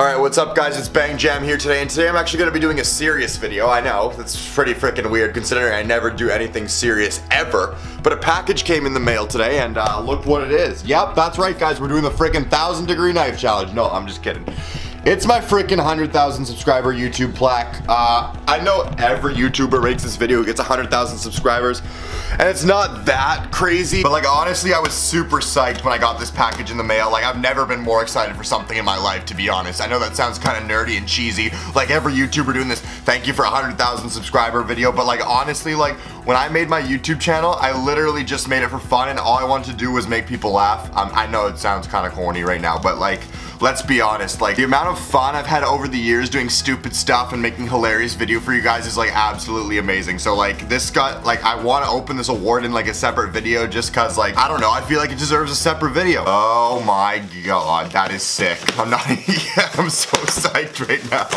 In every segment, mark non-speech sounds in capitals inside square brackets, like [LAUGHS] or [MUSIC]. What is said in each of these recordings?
Alright, what's up guys? It's Bang Jam here today, and today I'm actually going to be doing a serious video. I know, that's pretty freaking weird considering I never do anything serious ever. But a package came in the mail today, and uh, look what it is. Yep, that's right guys, we're doing the freaking 1000 degree knife challenge. No, I'm just kidding. It's my freaking 100,000 subscriber YouTube plaque. Uh, I know every YouTuber makes this video gets 100,000 subscribers, and it's not that crazy, but like honestly, I was super psyched when I got this package in the mail. Like I've never been more excited for something in my life, to be honest. I know that sounds kind of nerdy and cheesy, like every YouTuber doing this, thank you for 100,000 subscriber video, but like honestly, like when I made my YouTube channel, I literally just made it for fun, and all I wanted to do was make people laugh. Um, I know it sounds kind of corny right now, but like, let's be honest, like the amount of fun I've had over the years doing stupid stuff and making hilarious video for you guys is like absolutely amazing. So like this got, like I want to open this award in like a separate video just cause like, I don't know, I feel like it deserves a separate video. Oh my god, that is sick. I'm not, [LAUGHS] yeah, I'm so psyched right now.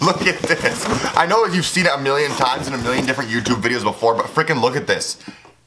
[LAUGHS] Look at this. I know you've seen it a million times in a million different YouTube videos before, but freaking look at this.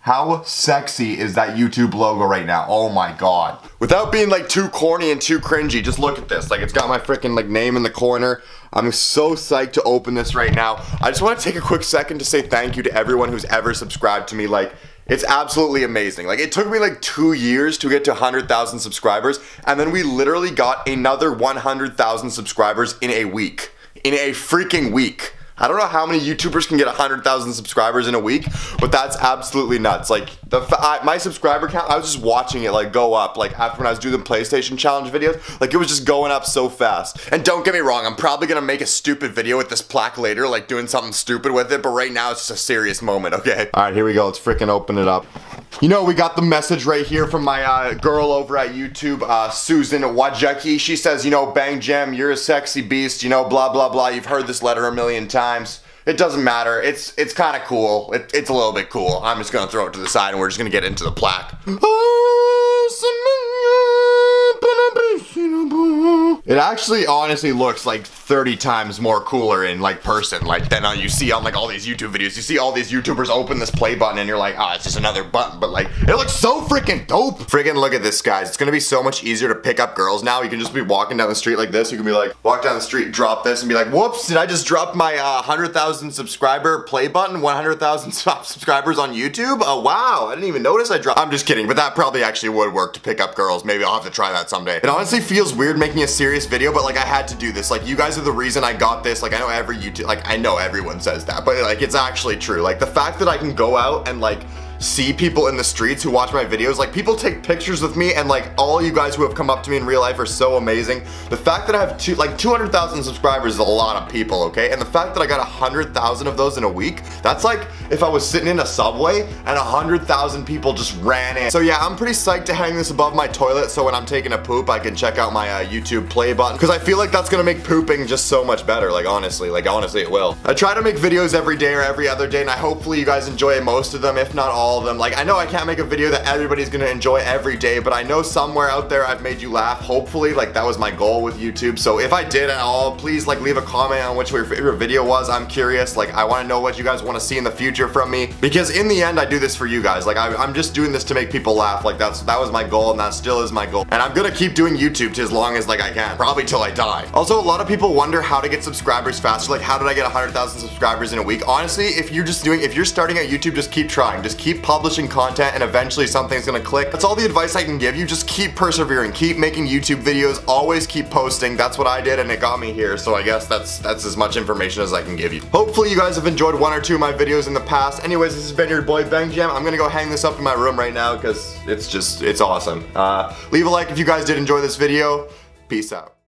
How sexy is that YouTube logo right now? Oh my god. Without being like too corny and too cringy, just look at this. Like it's got my freaking like name in the corner. I'm so psyched to open this right now. I just want to take a quick second to say thank you to everyone who's ever subscribed to me. Like it's absolutely amazing. Like it took me like two years to get to 100,000 subscribers and then we literally got another 100,000 subscribers in a week. In a freaking week. I don't know how many YouTubers can get 100,000 subscribers in a week, but that's absolutely nuts. Like the I, my subscriber count, I was just watching it like go up. Like after when I was doing the PlayStation challenge videos, like it was just going up so fast. And don't get me wrong, I'm probably gonna make a stupid video with this plaque later, like doing something stupid with it. But right now, it's just a serious moment. Okay. All right, here we go. Let's freaking open it up. You know, we got the message right here from my uh, girl over at YouTube, uh, Susan Wojcicki. She says, you know, Bang Jam, you're a sexy beast, you know, blah, blah, blah. You've heard this letter a million times. It doesn't matter. It's it's kind of cool. It, it's a little bit cool. I'm just to throw it to the side and we're just to get into the plaque. Oh, It actually honestly looks like 30 times more cooler in like person like than uh, you see on like all these YouTube videos. You see all these YouTubers open this play button and you're like, ah, oh, it's just another button. But like, it looks so freaking dope. Freaking look at this, guys. It's gonna be so much easier to pick up girls now. You can just be walking down the street like this. You can be like, walk down the street, drop this and be like, whoops, did I just drop my uh, 100,000 subscriber play button? 100,000 [LAUGHS] subscribers on YouTube? Oh, wow. I didn't even notice I dropped. I'm just kidding, but that probably actually would work to pick up girls. Maybe I'll have to try that someday. It honestly feels weird making a serious video, but like I had to do this. Like you guys are the reason I got this. Like I know every YouTube, like I know everyone says that, but like it's actually true. Like the fact that I can go out and like see people in the streets who watch my videos. Like people take pictures with me and like all you guys who have come up to me in real life are so amazing. The fact that I have two, like 200,000 subscribers is a lot of people, okay? And the fact that I got 100,000 of those in a week, that's like if I was sitting in a subway and 100,000 people just ran in. So yeah, I'm pretty psyched to hang this above my toilet so when I'm taking a poop, I can check out my uh, YouTube play button because I feel like that's gonna make pooping just so much better. Like honestly, like honestly it will. I try to make videos every day or every other day and I hopefully you guys enjoy most of them, if not all all of them. Like, I know I can't make a video that everybody's gonna enjoy every day, but I know somewhere out there I've made you laugh, hopefully. Like, that was my goal with YouTube. So if I did at all, please, like, leave a comment on which your favorite video was. I'm curious. Like, I wanna know what you guys wanna see in the future from me. Because in the end, I do this for you guys. Like, I, am just doing this to make people laugh. Like, that's that was my goal, and that still is my goal. And I'm gonna keep doing YouTube to as long as, like, I can. Probably till I die. Also, a lot of people wonder how to get subscribers faster. Like, how did I get 100,000 subscribers in a week? Honestly, if you're just doing, if you're starting at YouTube, just keep trying. Just keep publishing publishing content and eventually something's gonna click. That's all the advice I can give you. Just keep persevering, keep making YouTube videos, always keep posting. That's what I did and it got me here. So I guess that's that's as much information as I can give you. Hopefully you guys have enjoyed one or two of my videos in the past. Anyways, this has been your boy Bang Jam. I'm gonna go hang this up in my room right now because it's just, it's awesome. Uh, leave a like if you guys did enjoy this video. Peace out.